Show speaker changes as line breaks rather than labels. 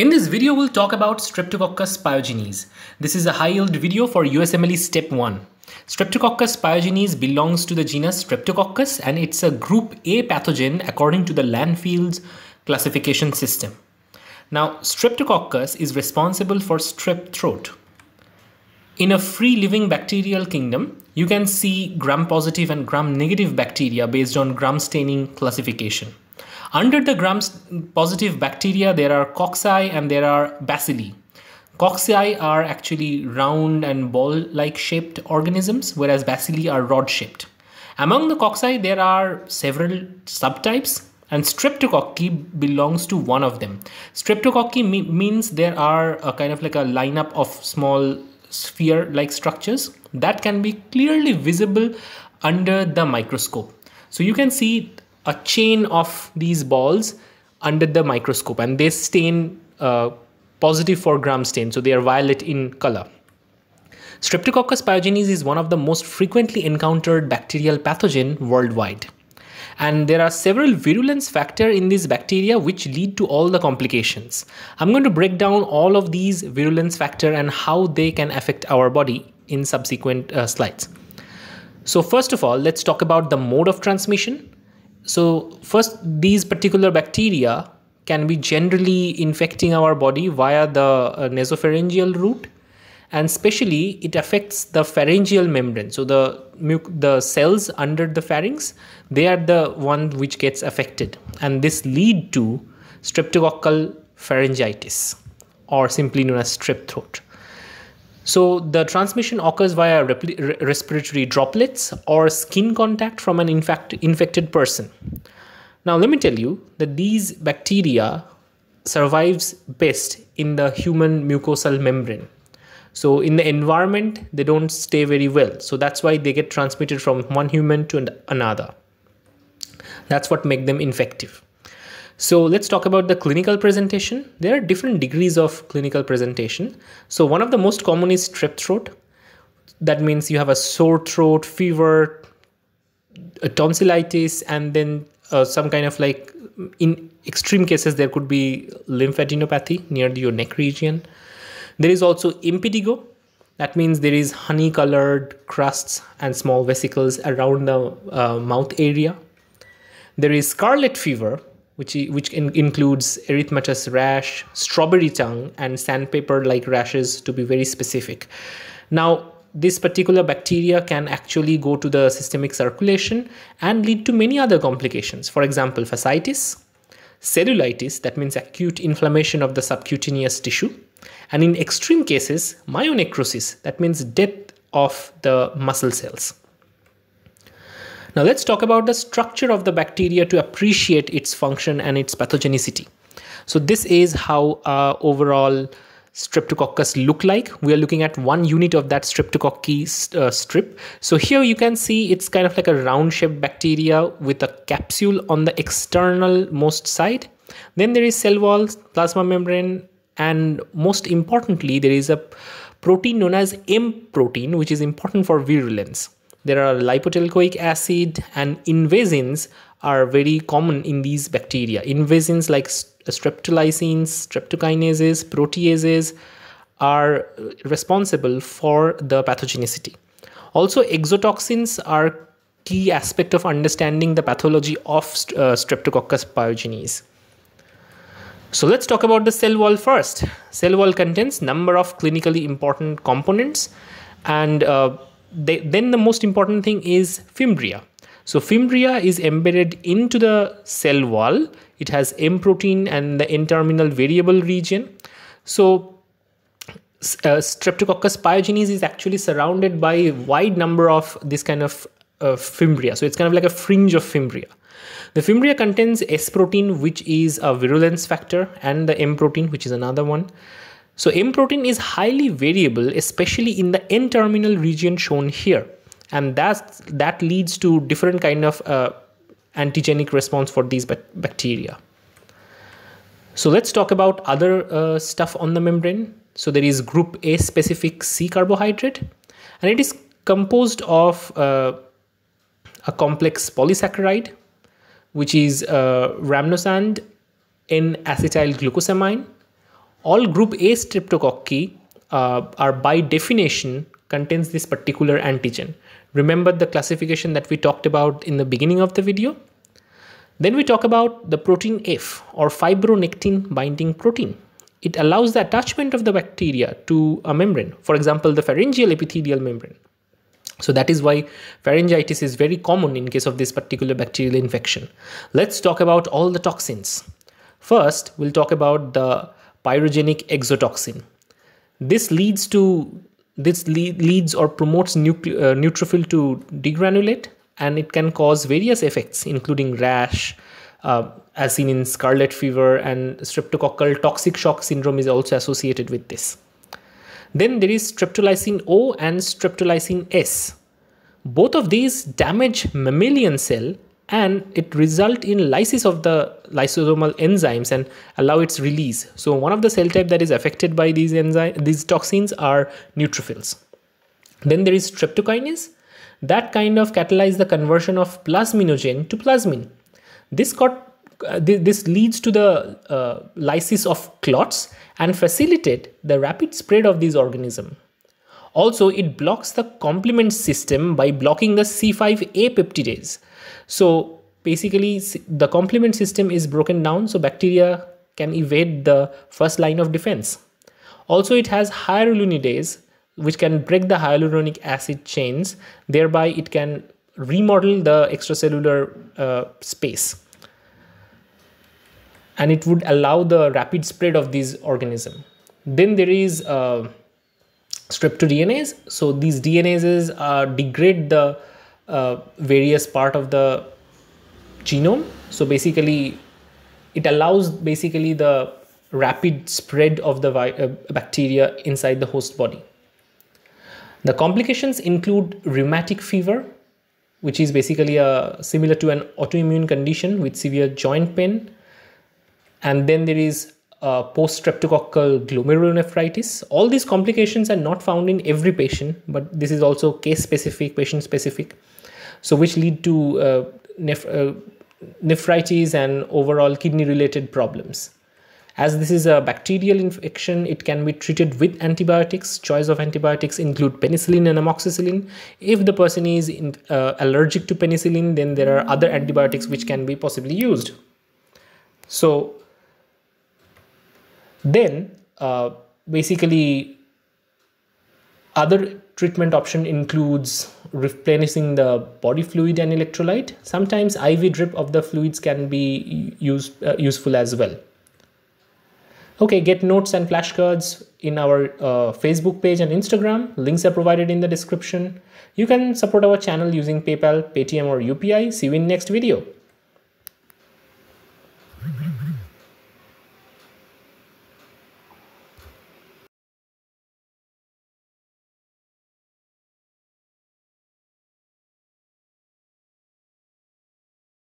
In this video, we'll talk about Streptococcus pyogenes. This is a high-yield video for USMLE Step 1. Streptococcus pyogenes belongs to the genus Streptococcus and it's a group A pathogen according to the Lancefield's classification system. Now, Streptococcus is responsible for strep throat. In a free-living bacterial kingdom, you can see gram-positive and gram-negative bacteria based on gram staining classification. Under the gram-positive bacteria, there are cocci and there are bacilli. Cocci are actually round and ball-like shaped organisms, whereas bacilli are rod-shaped. Among the cocci, there are several subtypes, and streptococci belongs to one of them. Streptococci me means there are a kind of like a lineup of small sphere-like structures that can be clearly visible under the microscope. So you can see a chain of these balls under the microscope and they stain uh, positive for gram stain so they are violet in color. Streptococcus pyogenes is one of the most frequently encountered bacterial pathogen worldwide. And there are several virulence factor in these bacteria which lead to all the complications. I'm going to break down all of these virulence factor and how they can affect our body in subsequent uh, slides. So first of all let's talk about the mode of transmission so first, these particular bacteria can be generally infecting our body via the uh, nasopharyngeal route. And especially it affects the pharyngeal membrane. So the the cells under the pharynx they are the one which gets affected. And this lead to streptococcal pharyngitis or simply known as strep throat so the transmission occurs via respiratory droplets or skin contact from an infect infected person. Now let me tell you that these bacteria survives best in the human mucosal membrane. So in the environment, they don't stay very well. So that's why they get transmitted from one human to another. That's what make them infective. So let's talk about the clinical presentation. There are different degrees of clinical presentation. So one of the most common is strep throat. That means you have a sore throat, fever, a tonsillitis, and then uh, some kind of like in extreme cases there could be lymphadenopathy near your neck region. There is also impetigo. That means there is honey colored crusts and small vesicles around the uh, mouth area. There is scarlet fever, which, which in, includes erythematous rash, strawberry tongue, and sandpaper like rashes to be very specific. Now, this particular bacteria can actually go to the systemic circulation and lead to many other complications. For example, fasciitis, cellulitis, that means acute inflammation of the subcutaneous tissue, and in extreme cases, myonecrosis, that means death of the muscle cells. Now let's talk about the structure of the bacteria to appreciate its function and its pathogenicity. So this is how uh, overall streptococcus look like. We are looking at one unit of that streptococci uh, strip. So here you can see it's kind of like a round shaped bacteria with a capsule on the external most side. Then there is cell wall plasma membrane and most importantly there is a protein known as m protein which is important for virulence there are lipoteichoic acid and invasins are very common in these bacteria. Invasins like streptolysins, streptokinases, proteases are responsible for the pathogenicity. Also, exotoxins are key aspect of understanding the pathology of uh, Streptococcus pyogenes. So let's talk about the cell wall first. Cell wall contains number of clinically important components and uh, they, then the most important thing is fimbria. So fimbria is embedded into the cell wall. It has M protein and the N-terminal variable region. So uh, Streptococcus pyogenes is actually surrounded by a wide number of this kind of uh, fimbria. So it's kind of like a fringe of fimbria. The fimbria contains S protein, which is a virulence factor, and the M protein, which is another one. So M protein is highly variable, especially in the N-terminal region shown here. And that, that leads to different kind of uh, antigenic response for these bacteria. So let's talk about other uh, stuff on the membrane. So there is group A specific C carbohydrate and it is composed of uh, a complex polysaccharide which is uh, rhamnose and N-acetyl glucosamine all group A streptococci uh, are by definition contains this particular antigen. Remember the classification that we talked about in the beginning of the video? Then we talk about the protein F or fibronectin binding protein. It allows the attachment of the bacteria to a membrane, for example, the pharyngeal epithelial membrane. So that is why pharyngitis is very common in case of this particular bacterial infection. Let's talk about all the toxins. First, we'll talk about the pyrogenic exotoxin. This leads to this leads or promotes uh, neutrophil to degranulate and it can cause various effects including rash, uh, as seen in scarlet fever and streptococcal toxic shock syndrome is also associated with this. Then there is streptolysin O and streptolysin S. Both of these damage mammalian cell and it result in lysis of the lysosomal enzymes and allow its release. So one of the cell type that is affected by these enzyme these toxins are neutrophils. Then there is streptokinase that kind of catalyze the conversion of plasminogen to plasmin. This got uh, this leads to the uh, lysis of clots and facilitate the rapid spread of these organisms. Also, it blocks the complement system by blocking the C5a peptidase. So basically the complement system is broken down so bacteria can evade the first line of defense. Also, it has hyaluronidase which can break the hyaluronic acid chains. Thereby, it can remodel the extracellular uh, space and it would allow the rapid spread of these organism. Then there is uh, streptodNAs. So these DNases uh, degrade the uh, various part of the genome. So basically, it allows basically the rapid spread of the uh, bacteria inside the host body. The complications include rheumatic fever, which is basically a, similar to an autoimmune condition with severe joint pain, and then there is uh, post-streptococcal glomerulonephritis. All these complications are not found in every patient, but this is also case-specific, patient-specific. So which lead to uh, neph uh, nephritis and overall kidney-related problems. As this is a bacterial infection, it can be treated with antibiotics. Choice of antibiotics include penicillin and amoxicillin. If the person is in, uh, allergic to penicillin, then there are other antibiotics which can be possibly used. So then uh, basically other treatment option includes replenishing the body fluid and electrolyte. Sometimes IV drip of the fluids can be used, uh, useful as well. Okay, get notes and flashcards in our uh, Facebook page and Instagram. Links are provided in the description. You can support our channel using PayPal, Paytm or UPI. See you in next video.